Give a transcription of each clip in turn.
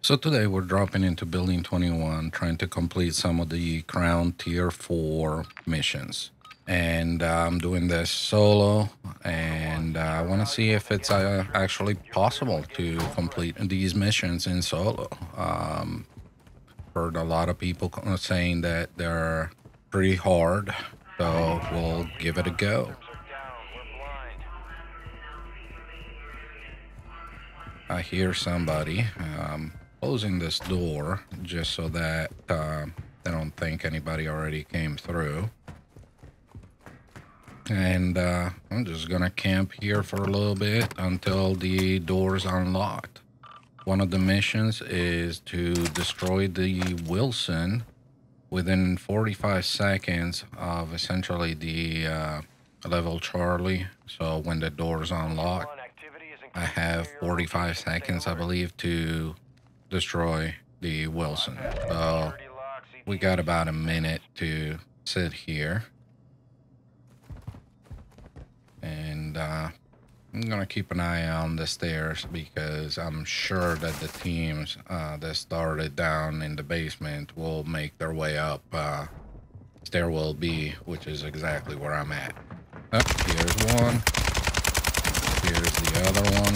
So today we're dropping into Building 21, trying to complete some of the Crown Tier 4 missions. And uh, I'm doing this solo, and uh, I want to see if it's uh, actually possible to complete these missions in solo. Um, heard a lot of people saying that they're pretty hard, so we'll give it a go. I hear somebody. Um, closing this door just so that uh, they don't think anybody already came through. And uh, I'm just gonna camp here for a little bit until the door's unlocked. One of the missions is to destroy the Wilson within 45 seconds of essentially the uh, level Charlie. So when the door's unlocked, I have 45 seconds, I believe, to destroy the Wilson. So we got about a minute to sit here. And uh, I'm going to keep an eye on the stairs because I'm sure that the teams uh, that started down in the basement will make their way up uh, stairwell B, which is exactly where I'm at. Oh, here's one. Here's the other one.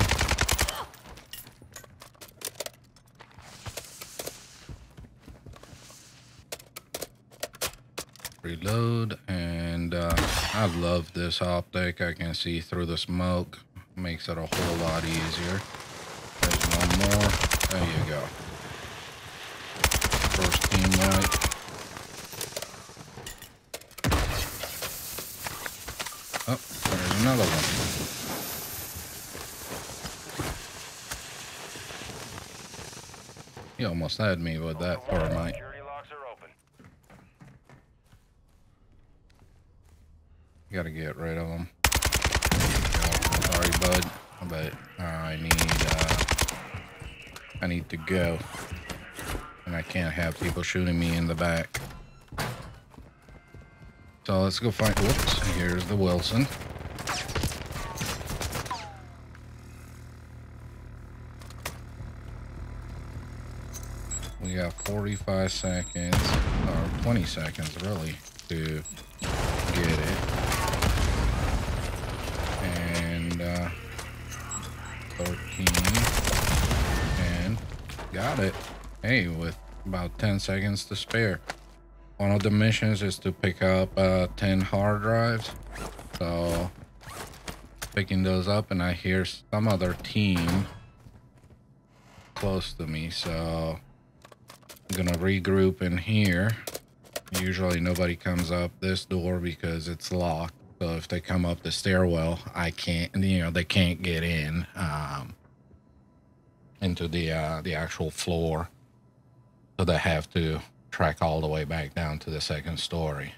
reload and uh, I love this optic. I can see through the smoke. Makes it a whole lot easier. There's one more. There you go first team wipe oh there's another one he almost had me with that thermite Gotta get rid of them. Sorry, bud, but I need uh, I need to go, and I can't have people shooting me in the back. So let's go find. Whoops! Here's the Wilson. We got 45 seconds, or 20 seconds really, to get it. uh, 13. And got it. Hey, with about 10 seconds to spare. One of the missions is to pick up uh, 10 hard drives. So, picking those up and I hear some other team close to me. So, I'm gonna regroup in here. Usually nobody comes up this door because it's locked. So if they come up the stairwell, I can't, you know, they can't get in um, into the uh, the actual floor. So they have to track all the way back down to the second story.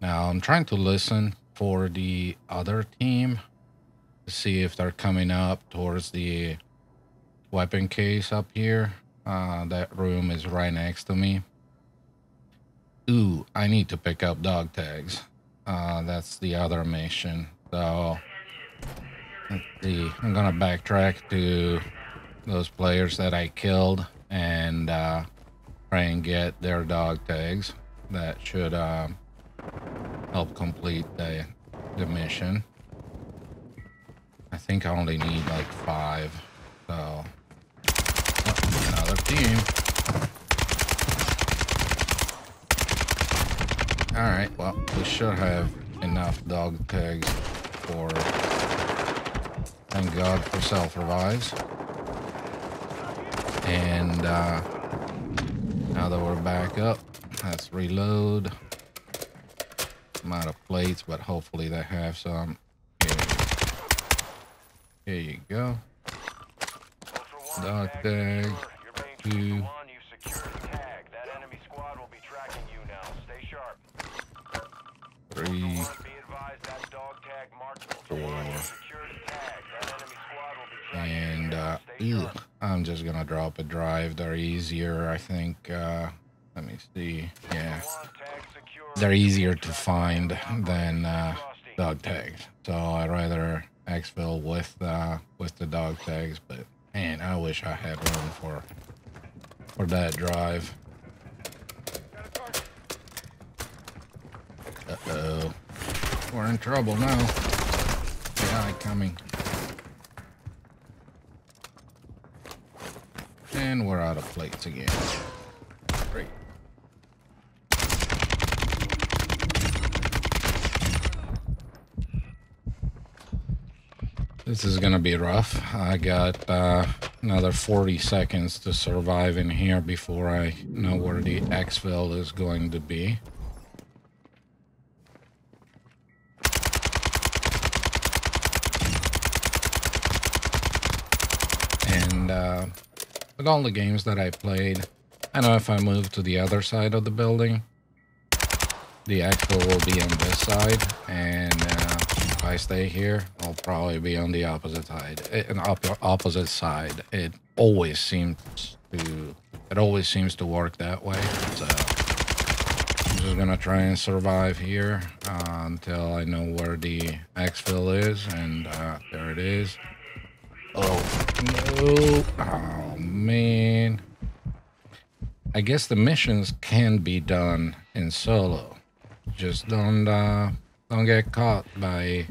Now I'm trying to listen for the other team to see if they're coming up towards the weapon case up here. Uh, that room is right next to me. Ooh, I need to pick up dog tags. Uh, that's the other mission. So, let's see. I'm gonna backtrack to those players that I killed and uh, try and get their dog tags. That should uh, help complete the, the mission. I think I only need like five. So, Alright, well, we should have enough dog tags for... Thank God for self-revives. And, uh... Now that we're back up, let's reload. I'm out of plates, but hopefully they have some. Here you go. Dog tag. Two. three, four, and uh, ew, I'm just gonna drop a drive. They're easier, I think. Uh, let me see. Yeah, they're easier to find than uh, dog tags. So I rather exfil with uh, with the dog tags, but Man, I wish I had room for that drive. Uh-oh. We're in trouble now. AI coming. And we're out of plates again. Great. This is gonna be rough. I got uh, another 40 seconds to survive in here before I know where the exfil is going to be. And uh, with all the games that I played, I know if I move to the other side of the building, the exfil will be on this side, and uh, if I stay here, I'll probably be on the opposite side. eh, An op opposite side. It always seems to. It always seems to work that way. So I'm just gonna try and survive here uh, until I know where the exfil is, and uh, there it is. Oh no! Oh man! I guess the missions can be done in solo. Just don't uh, don't get caught by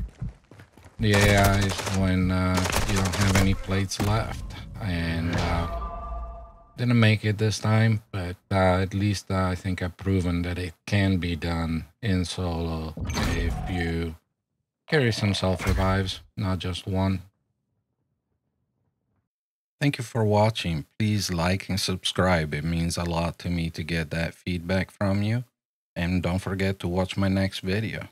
the AIs when uh, you don't have any plates left. And uh, didn't make it this time, but uh, at least uh, I think I've proven that it can be done in solo if you carry some self revives, not just one. Thank you for watching. Please like and subscribe. It means a lot to me to get that feedback from you. And don't forget to watch my next video.